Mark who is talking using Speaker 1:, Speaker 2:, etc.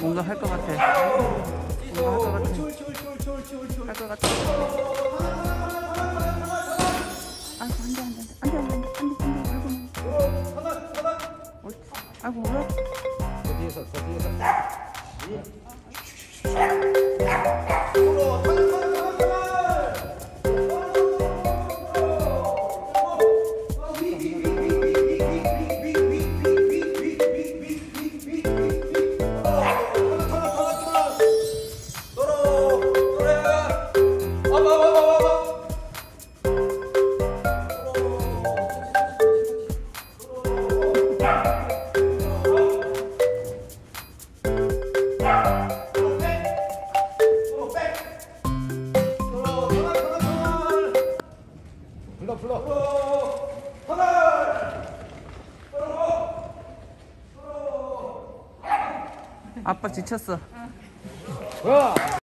Speaker 1: 뭔가 할 것 같아. 뭔가 할 것 같아. 할 것 같아. 아이고, 안 돼, 안 돼, 안 돼, 안 돼, 안 돼, 안 돼, 안 돼, 아이고. 아이고, 왜?
Speaker 2: 저 뒤에서
Speaker 1: 아빠 지쳤어.
Speaker 2: 와